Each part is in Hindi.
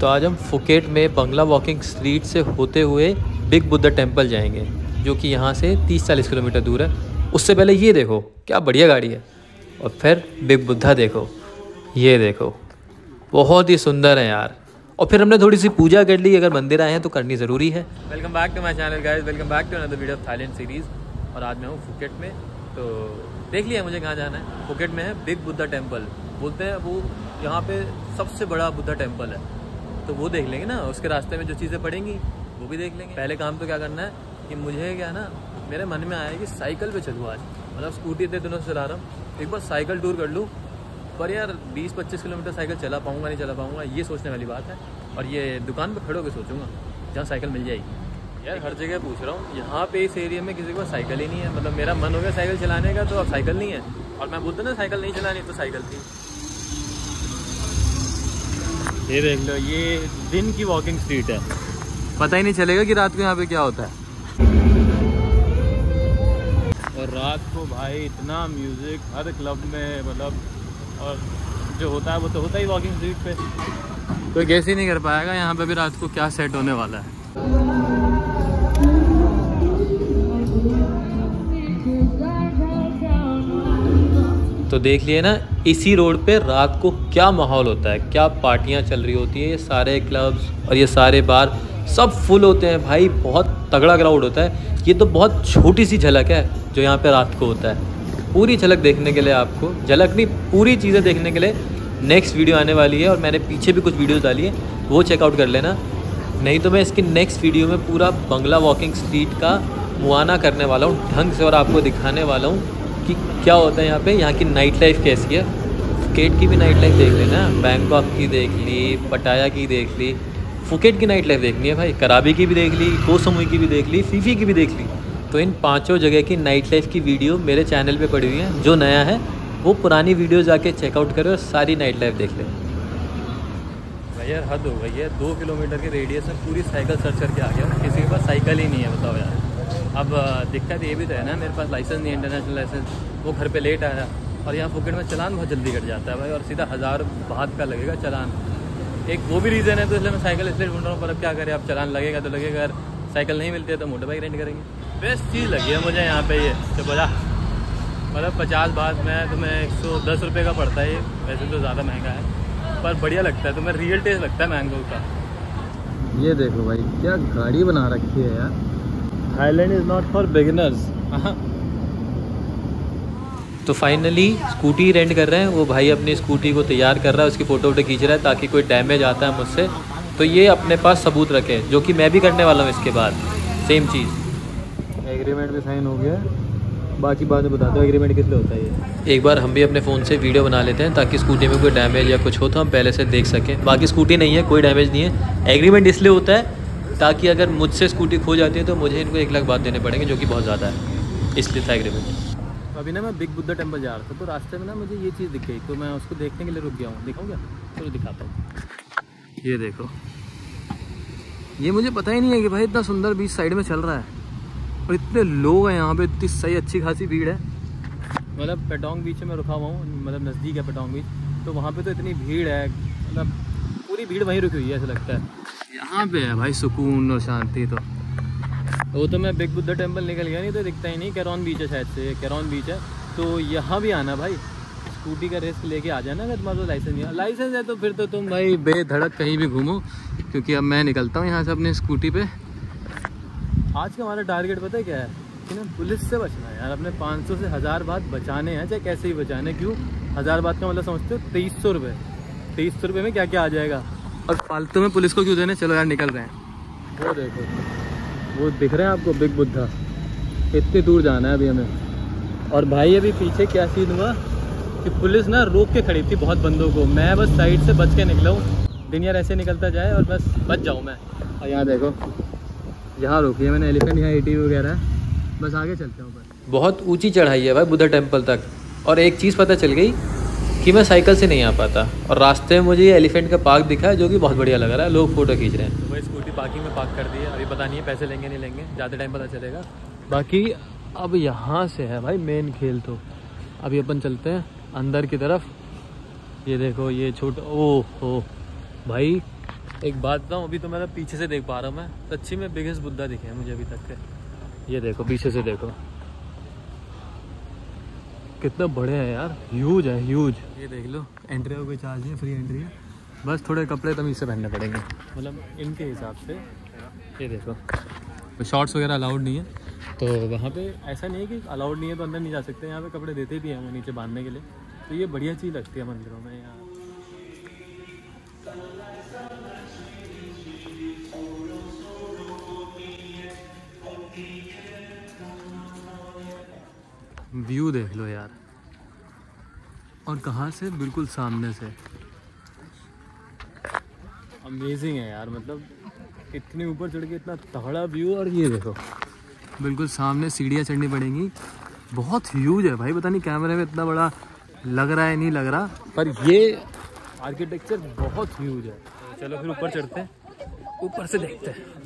तो आज हम फुकेट में बंगला वॉकिंग स्ट्रीट से होते हुए बिग बुद्धा टेंपल जाएँगे, जो कि यहाँ से 30-40 किलोमीटर दूर है। उससे पहले ये देखो, क्या बढ़िया गाड़ी है। और फिर बिग बुद्धा देखो, ये देखो, बहुत ही सुंदर है यार। और फिर हमने थोड़ी सी पूजा कर ली, अगर मंदिर आए हैं तो करनी ज़रूरी है। Welcome back to my channel guys welcome back to another video Thailand series और आज मैं हूँ फुकेट में तो देख लिया मुझे कहाँ जाना है। फुकेट में है बिग बुद्धा टेंपल बोलते हैं वो यहाँ पे सबसे बड़ा बुद्धा टेंपल है। तो वो देख लेंगे ना, उसके रास्ते में जो चीज़ें पड़ेंगी, वो भी देख लेंगे। पहले काम तो क्या करना है कि मुझे क्या ना, मेरे मन में आया कि साइकिल पे चलूँ आज। मतलब स्कूटी इतने दिनों से चला रहा हूँ। एक बार साइकिल टूर कर लूँ, पर यार 20-25 किलोमीटर साइकिल चला पाऊँगा, नहीं चला पाऊँगा, ये सोचने वाली बात है। और ये दुकान पर खड़े होकर सोचूँगा, जहाँ साइकिल मिल जाएगी। यार, हर जगह पूछ रहा हूँ, यहाँ पे इस एरिया में किसी के पास साइकिल ही नहीं है। मतलब मेरा मन हो गया साइकिल चलाने का तो अब साइकिल नहीं है। और मैं बोलता ना, साइकिल नहीं चलानी तो साइकिल थी। ये देख लो, ये दिन की वॉकिंग स्ट्रीट है। पता ही नहीं चलेगा कि रात को यहाँ पे क्या होता है। और रात को भाई इतना म्यूज़िक हर क्लब में मतलब और जो होता है वो तो होता ही वॉकिंग स्ट्रीट पे। कोई गैस ही नहीं कर पाएगा यहाँ पे भी रात को क्या सेट होने वाला है। तो देख लिए ना, इसी रोड पे रात को क्या माहौल होता है, क्या पार्टियाँ चल रही होती है, ये सारे क्लब्स और ये सारे बार सब फुल होते हैं। भाई, बहुत तगड़ा क्राउड होता है। ये तो बहुत छोटी सी झलक है जो यहाँ पे रात को होता है। पूरी झलक देखने के लिए आपको, झलक नहीं, पूरी चीज़ें देखने के लिए नेक्स्ट वीडियो आने वाली है और मैंने पीछे भी कुछ वीडियोस डाली है, वो चेकआउट कर लेना। नहीं तो मैं इसकी नेक्स्ट वीडियो में पूरा बंगला वॉकिंग स्ट्रीट का मुआना करने वाला हूँ, ढंग से और आपको दिखाने वाला हूँ। कि क्या होता है यहाँ पे? यहाँ की नाइट लाइफ कैसी है? फुकेट की भी नाइट लाइफ देख लेना। बैंकॉक की देख ली पटाया की देख ली फुकेट की नाइट लाइफ देखनी है भाई। कराबी की भी देख ली कोसमुई की भी देख ली फीफी की भी देख ली। तो इन पाँचों जगह की नाइट लाइफ की वीडियो मेरे चैनल पे पड़ी हुई है। जो नया है, वो पुरानी वीडियो जाके चेकआउट करें और सारी नाइट लाइफ देख लें। भैया, हद हो गई है। दो किलोमीटर के रेडियस में पूरी साइकिल सर्च करके आ गया किसी के पास साइकिल ही नहीं है, बताओ यार। अब दिक्कत ये भी तो है ना, मेरे पास लाइसेंस नहीं इंटरनेशनल लाइसेंस वो घर पे लेट आया और यहाँ फुकेट में चलान बहुत जल्दी कट जाता है भाई और सीधा हज़ार बात का लगेगा चलान। एक वो भी रीज़न है तो इसलिए मैं साइकिल इसलिए ढूंढ रहा हूँ, पर अब क्या करें, अब चलान लगेगा तो लगेगा, अगर साइकिल नहीं मिलती है तो मोटर बाइक रेंट करेंगे। बेस्ट चीज़ लगी है मुझे यहाँ पे ये तो बोला। मतलब पचास बात में तुम्हें एक सौ दस रुपये का पड़ता है ये, वैसे तो ज़्यादा महँगा है, पर बढ़िया लगता है तुम्हें रियल टेस्ट लगता है मैंगो का। ये देखो भाई, क्या गाड़ी बना रखी है यार। Thailand is not for beginners तो फाइनली स्कूटी रेंट कर रहे हैं वो भाई अपनी स्कूटी को तैयार कर रहा है उसकी फ़ोटो वोटो खींच रहा है ताकि कोई डैमेज आता है मुझसे। तो ये अपने पास सबूत रखे जो कि मैं भी करने वाला हूँ इसके बाद। सेम चीज़। एग्रीमेंट भी साइन हो गया बाकी बात में बता दो एग्रीमेंट किस लिए होता है ये। एक बार हम भी अपने फ़ोन से वीडियो बना लेते हैं ताकि स्कूटी में कोई डैमेज या कुछ हो तो हम पहले से देख सकें। बाकी स्कूटी नहीं है कोई डैमेज नहीं है। एग्रीमेंट इसलिए होता है ताकि अगर मुझसे स्कूटी खो जाती है तो मुझे इनको एक लाख बात देने पड़ेंगे, जो कि बहुत ज़्यादा है। इसलिए था एग्रीमेंट अभी ना मैं बिग बुद्धा टेंपल जा रहा था तो रास्ते में ना मुझे ये चीज़ दिख गई तो मैं उसको देखने के लिए रुक गया हूँ। दिखाऊँ क्या? चलो दिखाता हूँ। ये देखो। ये मुझे पता ही नहीं है कि भाई इतना सुंदर बीच साइड में चल रहा है। और इतने लोग हैं यहाँ पे, इतनी सही, अच्छी खासी भीड़ है। मतलब पेटोंग बीच में रुका हुआ हूँ मतलब नज़दीक है पेटोंग बीच तो वहाँ पे तो इतनी भीड़ है मतलब पूरी भीड़ वहीं रुकी हुई है, ऐसा लगता है। यहाँ पे है भाई, सुकून और शांति तो। वो तो मैं बिग बुद्धा टेंपल निकल गया, नहीं तो दिखता ही नहीं कैरॉन बीच है शायद से कैरॉन बीच है। तो यहाँ भी आना भाई स्कूटी का रिस्क लेके आ जाना अगर तुम्हारा लाइसेंस नहीं लाइसेंस है तो फिर तो तुम भाई बेधड़क कहीं भी घूमो, क्योंकि अब मैं निकलता हूँ यहाँ से अपने स्कूटी पे। आज का हमारा टारगेट पता है क्या है? कि ना पुलिस से बचना है यार, अपने 500 से हज़ार बात बचाने हैं, चाहे कैसे ही बचाने, क्यों? हज़ार बात का मतलब समझते हो, तेईस सौ रुपये तेईस सौ रुपये में क्या क्या आ जाएगा? और फालतू में पुलिस को क्यों देने? चलो यार निकल रहे हैं। वो देखो वो दिख रहे हैं आपको बिग बुद्धा। इतनी दूर जाना है अभी हमें। और भाई अभी पीछे क्या सीन हुआ? कि पुलिस ना रोक के खड़ी थी बहुत बंदों को। मैं बस साइड से बच के निकला हूँ। दिन यार ऐसे निकलता जाए और बस बच जाऊँ मैं। और यहाँ देखो यहाँ रोकी है मैंने एलिफेंट यहाँ एटी वगैरह बस आगे चलते हैं ऊपर। बहुत ऊँची चढ़ाई है भाई बुद्धा टेंपल तक। और एक चीज़ पता चल गई कि मैं साइकिल से नहीं आ पाता। और रास्ते में मुझे ये एलिफेंट का पार्क दिखा है जो कि बहुत बढ़िया लग रहा है। लोग फ़ोटो खींच रहे हैं। भाई स्कूटी पार्किंग में पार्क कर दी है। अभी पता नहीं है, पैसे लेंगे नहीं लेंगे। ज़्यादा टाइम पता चलेगा। बाकी अब यहाँ से है भाई मेन खेल तो। अभी अपन चलते हैं अंदर की तरफ़। ये देखो, ये छोटा ओ हो भाई, एक बात बताऊँ, अभी तो मैं तो पीछे से देख पा रहा हूँ मैं। सच्ची में बिगेस्ट बुद्धा दिखे हैं मुझे अभी तक के। ये देखो, पीछे से देखो। कितने बड़े हैं यार। ह्यूज है ह्यूज ये देख लो एंट्री का कोई चार्ज नहीं फ्री एंट्री है। बस थोड़े कपड़े तमीज इससे पहनने पड़ेंगे। मतलब इनके हिसाब से। ये देखो तो शॉर्ट्स वगैरह अलाउड नहीं है। तो वहाँ पे ऐसा नहीं है कि अलाउड नहीं है तो अंदर नहीं जा सकते। यहाँ पे कपड़े देते भी हैं वो नीचे बांधने के लिए। तो ये बढ़िया चीज़ लगती है मंदिरों में यहाँ व्यू देख लो यार। और कहाँ से? बिल्कुल सामने से। अमेजिंग है यार मतलब इतने ऊपर चढ़ के इतना तगड़ा व्यू और ये देखो। बिल्कुल सामने सीढ़ियाँ चढ़नी पड़ेंगी। बहुत ह्यूज है भाई पता नहीं कैमरे में इतना बड़ा लग रहा है नहीं लग रहा। पर ये आर्किटेक्चर बहुत ह्यूज है। चलो फिर ऊपर चढ़ते हैं। ऊपर से देखते हैं।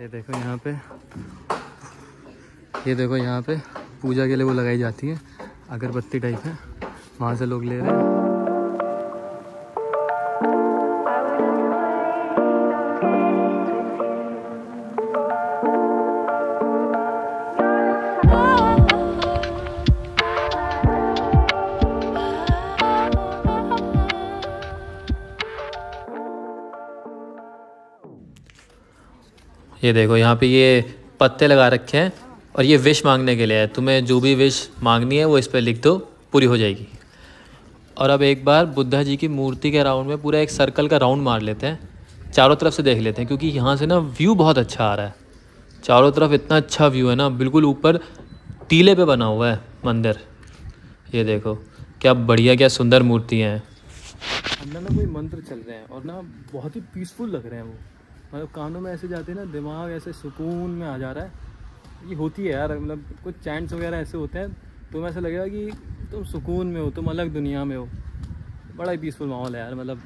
ये देखो यहाँ पे। ये देखो यहाँ पे पूजा के लिए वो लगाई जाती है, अगरबत्ती टाइप है। वहाँ से लोग ले रहे हैं। ये देखो, यहाँ पे ये पत्ते लगा रखे हैं और ये विश मांगने के लिए है। तुम्हें जो भी विश मांगनी है, वो इस पर लिख दो, पूरी हो जाएगी। और अब एक बार बुद्धा जी की मूर्ति के राउंड में पूरा एक सर्कल का राउंड मार लेते हैं। चारों तरफ़ से देख लेते हैं, क्योंकि यहाँ से ना व्यू बहुत अच्छा आ रहा है। चारों तरफ़ इतना अच्छा व्यू है ना, बिल्कुल ऊपर टीले पे बना हुआ है मंदिर। ये देखो, क्या बढ़िया, क्या सुंदर मूर्तियाँ हैं। अंदर ना कोई मंत्र चल रहे हैं और ना बहुत ही पीसफुल लग रहे हैं वो। मतलब कानों में ऐसे जाते हैं ना, दिमाग ऐसे सुकून में आ जा रहा है। ये होती है यार मतलब कुछ चैंट्स वगैरह ऐसे होते हैं तो ऐसा लगेगा कि तुम सुकून में हो, तुम अलग दुनिया में हो। बड़ा ही पीसफुल माहौल है यार मतलब।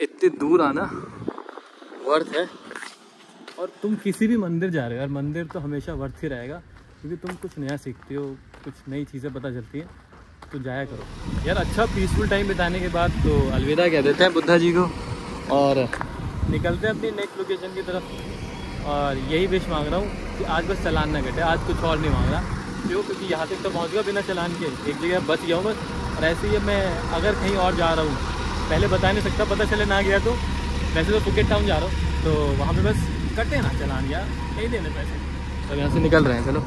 इतनी दूर आना वर्थ है। और तुम किसी भी मंदिर जा रहे हो यार, मंदिर तो हमेशा वर्थ ही रहेगा, क्योंकि तुम कुछ नया सीखते हो, कुछ नई चीज़ें पता चलती हैं तो जाया करो। यार अच्छा पीसफुल टाइम बिताने के बाद तो अलविदा कह देते हैं बुद्धा जी को, और निकलते हैं अपनी नेक्स्ट लोकेशन की तरफ़। और यही विश मांग रहा हूँ कि आज बस चलान ना घटे, आज कुछ और नहीं मांग रहा। क्यों? क्योंकि यहाँ तक तो पहुँच गया बिना चलान के। एक जगह बच गया हूँ बस। और ऐसे ही मैं अगर कहीं और जा रहा हूँ, पहले बता नहीं सकता, पता चले ना गया तो। वैसे तो फुकेट टाउन जा रहा हूँ तो वहाँ पर बस कटे ना चलान यार, नहीं देने पैसे। तो यहाँ से निकल रहे हैं, चलो।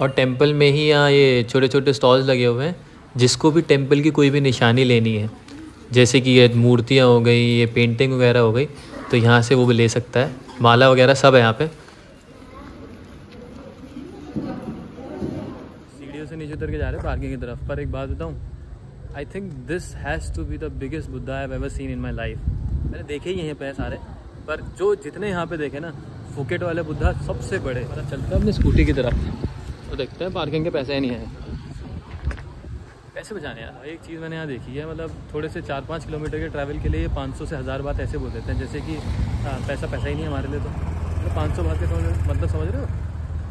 और टेंपल में ही यहाँ ये छोटे छोटे स्टॉल्स लगे हुए हैं। जिसको भी टेंपल की कोई भी निशानी लेनी है जैसे कि ये मूर्तियाँ हो गई ये पेंटिंग वगैरह हो गई तो यहाँ से वो भी ले सकता है। माला वगैरह सब है यहाँ पे। सीढ़ियों से नीचे उतर के जा रहे हैं पार्किंग की तरफ़। पर एक बात बताऊँ I think this has to be the biggest Buddha I ever seen in my life मैंने देखे ही यहीं पे सारे पर जो जितने यहाँ पे देखे ना फुकेट वाले बुद्धा सबसे बड़े। चलते हैं अपनी स्कूटी की तरफ़। तो देखते हैं पार्किंग के पैसे नहीं है। पैसे बचाने यार एक चीज़ मैंने यहाँ देखी है मतलब थोड़े से चार पाँच किलोमीटर के ट्रैवल के लिए पाँच सौ से हज़ार बात ऐसे बोल देते हैं जैसे कि आ, पैसा पैसा ही नहीं हमारे लिए तो। मतलब पाँच सौ बात समझ मतलब समझ रहे हो?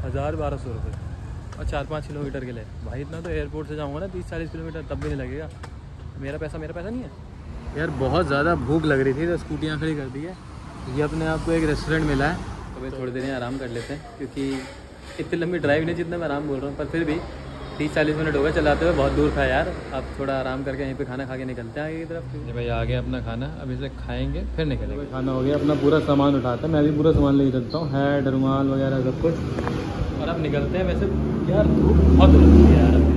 हज़ार बारह सौ रुपये और चार पाँच किलोमीटर के लिए। भाई इतना तो एयरपोर्ट से जाऊँगा ना तीस चालीस किलोमीटर तब भी नहीं लगेगा। मेरा पैसा मेरा पैसा नहीं है। यार बहुत ज़्यादा भूख लग रही थी तो स्कूटियाँ खड़ी कर दी है। ये अपने आप को एक रेस्टोरेंट मिला है। तो भाई थोड़ी देर आराम कर लेते हैं क्योंकि इतनी लंबी ड्राइव नहीं जितना मैं आराम बोल रहा हूँ पर फिर भी तीस चालीस मिनट हो गए चलाते हुए बहुत दूर था यार। अब थोड़ा आराम करके यहीं पे खाना खा के निकलते हैं आगे की तरफ़। भाई आ गया अपना खाना अब इसे खाएँगे फिर निकलेंगे। खाना हो गया अपना पूरा सामान उठाता है। मैं भी पूरा सामान ले चलता हूँ। हैड रुमाल वगैरह सब कुछ। और अब निकलते हैं वैसे यार धूप बहुत लगती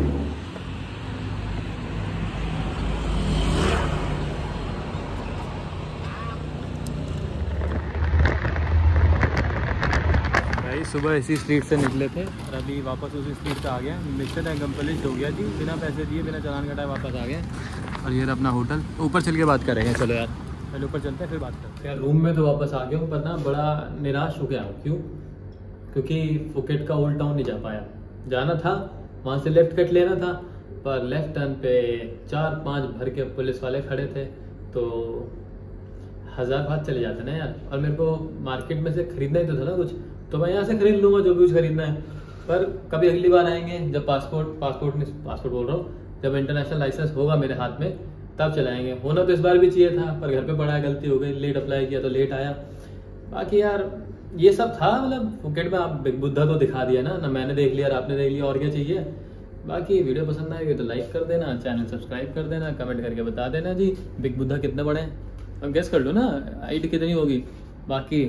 यार सुबह इसी स्ट्रीट से निकले थे और अभी वापस उसी स्ट्रीट पे आ गए मिशन है कंप्लीट हो गया जी। बिना पैसे दिए, बिना चलान कटाए वापस आ गए और ये अपना होटल ऊपर चल के बात करेंगे, चलो यार। पहले ऊपर चलते हैं, फिर बात करते हैं। रूम में तो वापस आ गया हूँ, पर ना बड़ा निराश हो गया हूँ। क्यों? क्योंकि फुकेट का ओल्ड टाउन नहीं जा पाया। जाना था, वहाँ से लेफ़्ट कट लेना था, पर लेफ़्ट टर्न पे चार पाँच भर के पुलिस वाले खड़े थे तो हज़ार बात चले जाते ना यार। और मेरे को मार्केट में से खरीदना ही तो था ना कुछ। तो मैं यहाँ से खरीद लूँगा जो भी कुछ खरीदना है। पर कभी अगली बार आएँगे, जब पासपोर्ट पासपोर्ट नहीं पासपोर्ट बोल रहा हूँ, जब इंटरनेशनल लाइसेंस होगा मेरे हाथ में, तब चलाएँगे होना तो इस बार भी चाहिए था, पर घर पे पड़ा गलती हो गई लेट अप्लाई किया तो लेट आया। बाकी यार, ये सब था मतलब फुकेट में आप बुद्धा को दिखा दिया ना ना मैंने देख लिया आपने देख लिया, और क्या चाहिए? बाकी वीडियो पसंद आएगी तो लाइक कर देना चैनल सब्सक्राइब कर देना कमेंट करके बता देना जी बिग बुद्धा कितने बड़े हैं। अब गेस कर लो ना हाइट कितनी होगी? बाकी